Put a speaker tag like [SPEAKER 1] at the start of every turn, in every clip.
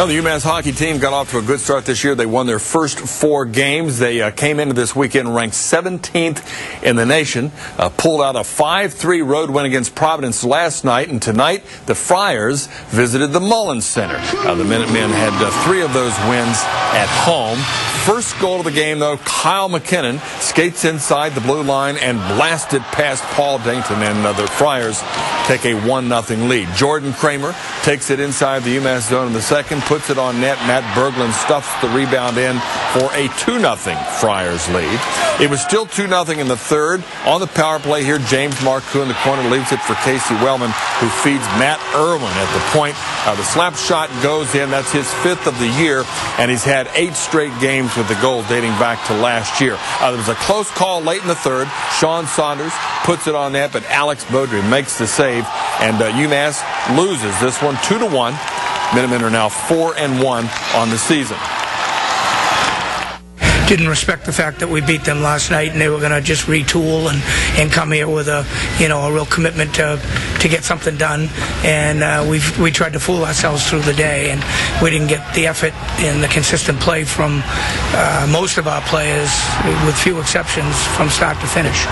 [SPEAKER 1] Now, the UMass hockey team got off to a good start this year. They won their first four games. They uh, came into this weekend ranked 17th in the nation, uh, pulled out a 5-3 road win against Providence last night, and tonight the Friars visited the Mullins Center. Uh, the Minutemen had uh, three of those wins at home. First goal of the game, though, Kyle McKinnon skates inside the blue line and blasted past Paul Dainton, and uh, the Friars take a 1-0 lead. Jordan Kramer takes it inside the UMass zone in the second, puts it on net. Matt Berglund stuffs the rebound in for a 2-0 Friars lead. It was still 2-0 in the third. On the power play here, James Marcoux in the corner leaves it for Casey Wellman, who feeds Matt Irwin at the point. Uh, the slap shot goes in. That's his fifth of the year, and he's had eight straight games with the goal dating back to last year. Uh, there was a close call late in the third. Sean Saunders puts it on net, but Alex Beaudry makes the save, and uh, UMass loses this one two to one. Minutemen are now four and one on the season.
[SPEAKER 2] Didn't respect the fact that we beat them last night, and they were going to just retool and, and come here with a you know a real commitment to to get something done. And uh, we we tried to fool ourselves through the day, and we didn't get the effort and the consistent play from uh, most of our players, with few exceptions, from start to finish.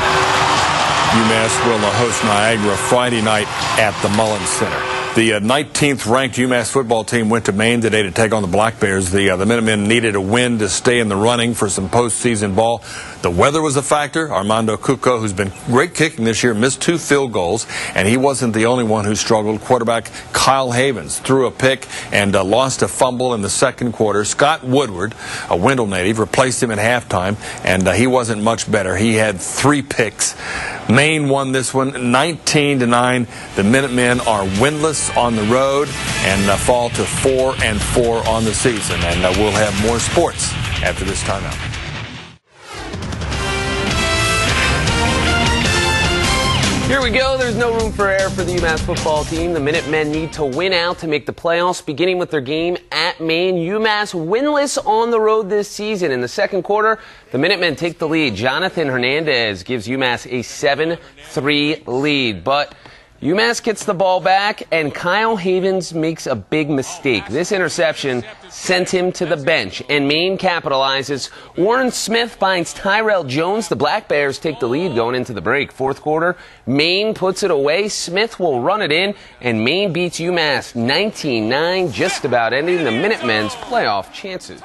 [SPEAKER 1] UMass will host Niagara Friday night at the Mullins Center. The uh, 19th ranked UMass football team went to Maine today to take on the Black Bears. The, uh, the Minutemen needed a win to stay in the running for some postseason ball. The weather was a factor. Armando Cuko, who's been great kicking this year, missed two field goals, and he wasn't the only one who struggled. Quarterback Kyle Havens threw a pick and uh, lost a fumble in the second quarter. Scott Woodward, a Wendell native, replaced him at halftime, and uh, he wasn't much better. He had three picks. Maine won this one 19 to 9. The Minutemen are winless on the road and uh, fall to 4 and 4 on the season. And uh, we'll have more sports after this timeout.
[SPEAKER 3] We go. There's no room for error for the UMass football team. The Minutemen need to win out to make the playoffs, beginning with their game at Maine. UMass winless on the road this season. In the second quarter, the Minutemen take the lead. Jonathan Hernandez gives UMass a 7-3 lead. But UMass gets the ball back, and Kyle Havens makes a big mistake. This interception sent him to the bench, and Maine capitalizes. Warren Smith finds Tyrell Jones. The Black Bears take the lead going into the break. Fourth quarter, Maine puts it away. Smith will run it in, and Maine beats UMass 19 9, just about ending the Minutemen's playoff chances.